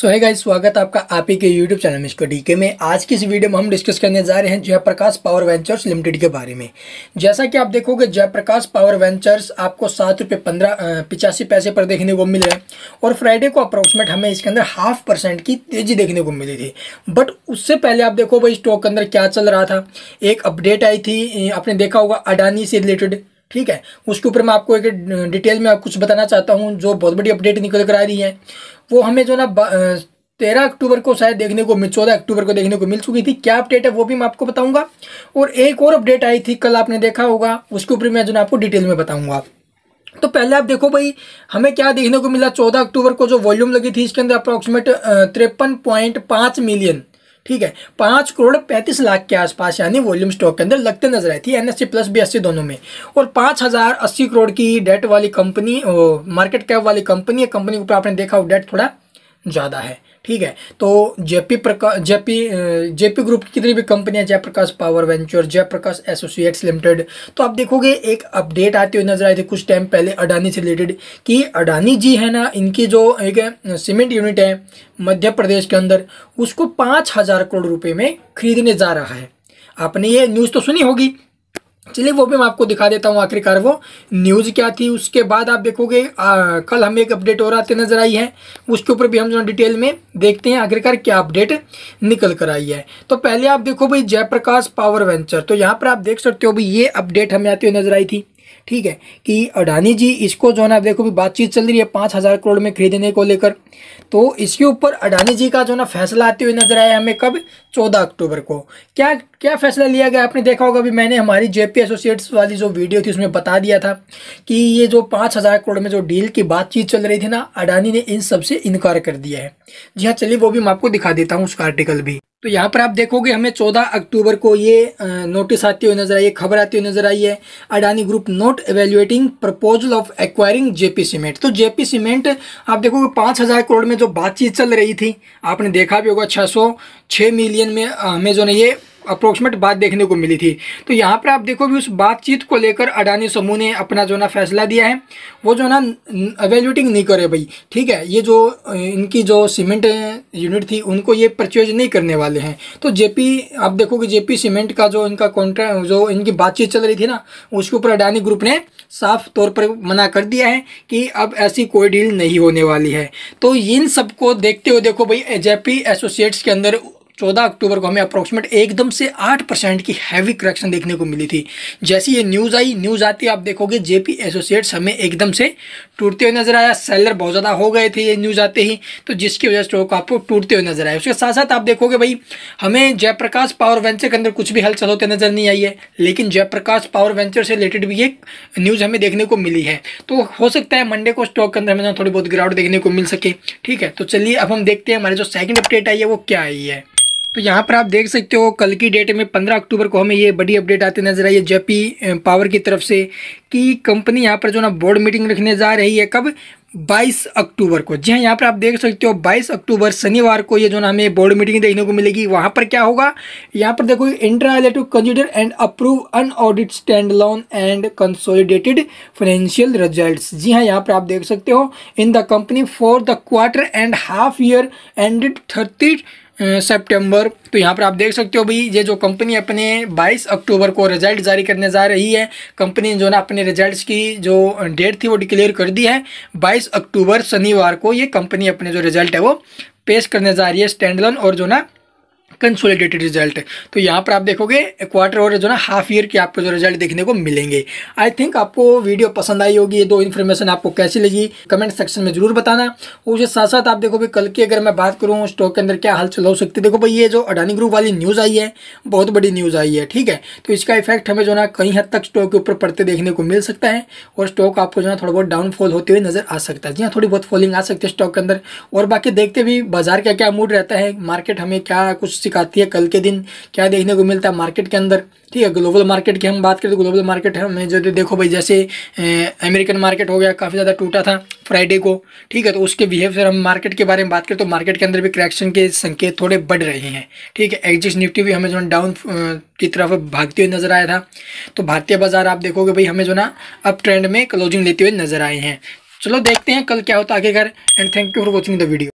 सो है गाइस स्वागत है आपका आप ही के यूट्यूब चैनल मिस्को डीके में। आज की इस वीडियो में हम डिस्कस करने जा रहे हैं जयप्रकाश पावर वेंचर्स लिमिटेड के बारे में। जैसा कि आप देखोगे, जयप्रकाश पावर वेंचर्स आपको सात रुपये पंद्रह पिचासी पैसे पर देखने को मिल और फ्राइडे को अप्रोक्सीमेट हमें इसके अंदर हाफ़ परसेंट की तेज़ी देखने को मिली थी। बट उससे पहले आप देखो भाई स्टॉक के अंदर क्या चल रहा था। एक अपडेट आई थी आपने देखा होगा अडानी से रिलेटेड ठीक है? उसके ऊपर मैं आपको एक डिटेल में कुछ बताना चाहता हूँ, जो बहुत बड़ी अपडेट निकल कर आ रही है। वो हमें जो ना तेरह अक्टूबर को शायद देखने को मिल, चौदह अक्टूबर को देखने को मिल चुकी थी। क्या अपडेट है वो भी मैं आपको बताऊँगा। और एक और अपडेट आई थी, कल आपने देखा होगा, उसके ऊपर मैं जो ना आपको डिटेल में बताऊँगा। तो पहले आप देखो भाई, हमें क्या देखने को मिला? चौदह अक्टूबर को जो वॉल्यूम लगी थी, इसके अंदर अप्रोक्सीमेट तिरपन पॉइंट मिलियन ठीक है, पाँच करोड़ पैंतीस लाख के आसपास, यानी वॉल्यूम स्टॉक के अंदर लगते नज़र आई थी एनएससी प्लस बी एस दोनों में। और पाँच हज़ार अस्सी करोड़ की डेट वाली कंपनी मार्केट कैप वाली कंपनी है कंपनी के ऊपर आपने देखा, वो डेट थोड़ा ज़्यादा है। ठीक है तो JP Prakash JP JP group की कितनी भी कंपनियाँ, Jaiprakash power venture, Jaiprakash associates limited तो आप देखोगे एक अपडेट आती हुई नज़र आई थी कुछ टाइम पहले अडानी से रिलेटेड कि अडानी जी है ना, इनकी जो एक सीमेंट यूनिट है मध्य प्रदेश के अंदर, उसको पाँच हज़ार करोड़ रुपये में खरीदने जा रहा है। आपने ये न्यूज़ तो सुनी होगी चलिए वो भी मैं आपको दिखा देता हूँ आखिरकार वो। न्यूज़ क्या थी उसके बाद आप देखोगे आ, कल हमें एक अपडेट और आते नज़र आई है। उसके ऊपर भी हम जो डिटेल में देखते हैं आखिरकार क्या अपडेट निकल कर आई है। तो पहले आप देखो भाई जयप्रकाश पावर वेंचर तो यहाँ पर आप देख सकते हो भाई ये अपडेट हमें आती हुई नज़र आई थी। ठीक है कि अडानी जी इसको जो है ना देखो भी बातचीत चल रही है पाँच हज़ार करोड़ में खरीदने को लेकर। तो इसके ऊपर अडानी जी का जो ना फैसला आते हुए नज़र आया हमें कब? चौदह अक्टूबर को। क्या क्या फैसला लिया गया? आपने देखा होगा भी मैंने हमारी जेपी एसोसिएट्स वाली जो वीडियो थी, उसमें बता दिया था कि ये जो पाँच हज़ार करोड़ में जो डील की बातचीत चल रही थी ना, अडानी ने इन सबसे इनकार कर दिया है। जी हाँ चलिए वो भी मैं आपको दिखा देता हूँ उसका आर्टिकल भी। तो यहाँ पर आप देखोगे, हमें 14 अक्टूबर को ये नोटिस आती हुई नज़र आई है खबर आती हुई नज़र आई है, Adani group not evaluating proposal of acquiring JP cement. तो जेपी सीमेंट, आप देखोगे, पाँच हज़ार करोड़ में जो बातचीत चल रही थी, आपने देखा भी होगा छः सौ छः मिलियन में जो है ये अप्रोक्सीमेट बात देखने को मिली थी। तो यहाँ पर आप देखो भी उस बातचीत को लेकर अडानी समूह ने अपना जो ना फैसला दिया है, वो जो ना अवेल्यूटिंग नहीं करे भाई, ठीक है? ये जो इनकी जो सीमेंट यूनिट थी, उनको ये परचेज नहीं करने वाले हैं। तो जेपी, आप देखोगे जेपी सीमेंट का जो इनका कॉन्ट्रैक्ट जो इनकी बातचीत चल रही थी ना, उसके ऊपर अडानी ग्रुप ने साफ़ तौर पर मना कर दिया है कि अब ऐसी कोई डील नहीं होने वाली है। तो इन सबको देखते हुए देखो भाई, जेपी एसोसिएट्स के अंदर चौदह अक्टूबर को हमें अप्रोक्सीमेट एकदम से आठ परसेंट की हैवी करेक्शन देखने को मिली थी। जैसी ये न्यूज़ आई न्यूज़ आती आप देखोगे जेपी एसोसिएट्स हमें एकदम से टूटते हुए नज़र आया। सेलर बहुत ज़्यादा हो गए थे ये न्यूज़ आते ही तो जिसकी वजह से स्टॉक आपको टूटते हुए नज़र आए। उसके साथ साथ आप देखोगे भाई, हमें जयप्रकाश पावर वेंचर के अंदर कुछ भी हलचल होते नज़र नहीं आई है, लेकिन जयप्रकाश पावर वेंचर से रिलेटेड भी एक न्यूज़ हमें देखने को मिली है। तो हो सकता है मंडे को स्टॉक के अंदर हमें थोड़ी बहुत गिरावट देखने को मिल सके, ठीक है? तो चलिए अब हम देखते हैं हमारे जो सेकंड अपडेट आई है, वो क्या आई है। तो यहाँ पर आप देख सकते हो, कल की डेट में 15 अक्टूबर को हमें ये बड़ी अपडेट आती नज़र आई है जेपी पावर की तरफ़ से कि कंपनी यहाँ पर जो ना बोर्ड मीटिंग रखने जा रही है कब? 22 अक्टूबर को। जी हाँ यहाँ पर आप देख सकते हो 22 अक्टूबर शनिवार को ये जो ना हमें बोर्ड मीटिंग देखने को मिलेगी। वहाँ पर क्या होगा? यहाँ पर देखो inter to consider and approve unaudited standalone and consolidated financial results जी हाँ यहाँ पर आप देख सकते हो in the company for the quarter and half year ended thirty सितंबर। तो यहाँ पर आप देख सकते हो भाई, ये जो कंपनी अपने 22 अक्टूबर को रिज़ल्ट जारी करने जा रही है, कंपनी जो ना अपने रिजल्ट्स की जो डेट थी वो डिक्लेयर कर दी है। 22 अक्टूबर शनिवार को ये कंपनी अपने जो रिज़ल्ट है वो पेश करने जा रही है स्टैंडलन और जो ना कंसोलिडेटेड रिज़ल्ट तो यहाँ पर आप देखोगे क्वार्टर और जो ना हाफ़ ईयर के आपको जो रिज़ल्ट देखने को मिलेंगे। आई थिंक आपको वीडियो पसंद आई होगी, ये दो इन्फॉर्मेशन आपको कैसी लगी कमेंट सेक्शन में ज़रूर बताना। और उसके साथ साथ आप देखो भाई कल की अगर मैं बात करूँ स्टॉक के अंदर क्या हलचल हो सकती है, देखो भाई, ये जो अडानी ग्रुप वाली न्यूज़ आई है, बहुत बड़ी न्यूज़ आई है, ठीक है? तो इसका इफ़ेक्ट हमें जो ना, कहीं हद तक स्टॉक के ऊपर पड़ते देखने को मिल सकता है, और स्टॉक आपको जो है थोड़ा बहुत डाउनफॉल होते हुए नज़र आ सकता है। जी हाँ थोड़ी बहुत फॉलिंग आ सकती है स्टॉक के अंदर। और बाकी देखते भी, बाज़ार का क्या मूड रहता है मार्केट हमें क्या कुछ सिखाती है कल के दिन, क्या देखने को मिलता है मार्केट के अंदर। ठीक है ग्लोबल मार्केट की हम बात करें तो ग्लोबल मार्केट है, में जो देखो भाई, जैसे अमेरिकन मार्केट हो गया, काफ़ी ज़्यादा टूटा था फ्राइडे को, ठीक है तो उसके बिहेवियर हम मार्केट के बारे में बात करें तो मार्केट के अंदर भी करेक्शन के संकेत थोड़े बढ़ रहे हैं। ठीक है एग्जिस्ट निफ्टी भी हमें जो डाउन की तरफ़ भागते हुए नज़र आया था। तो भारतीय बाज़ार आप देखोगे भाई, हमें जो ना अप ट्रेंड में क्लोजिंग लेते हुए नज़र आए हैं। चलो देखते हैं कल क्या होता आगे घर and thank you for watching the video